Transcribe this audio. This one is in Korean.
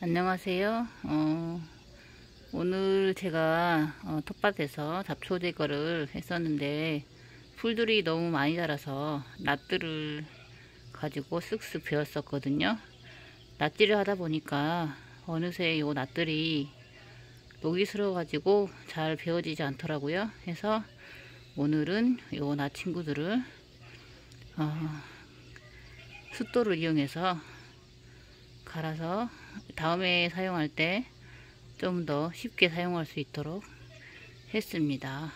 안녕하세요. 어, 오늘 제가 어, 텃밭에서 잡초 제 거를 했었는데 풀들이 너무 많이 자라서 낫들을 가지고 쓱쓱 베었었거든요. 낫질을 하다 보니까 어느새 요 낫들이 녹이 슬어 가지고 잘 베어지지 않더라고요. 해서 오늘은 요 낫 친구들을 어, 숫도를 이용해서 갈아서 다음에 사용할 때 좀 더 쉽게 사용할 수 있도록 했습니다.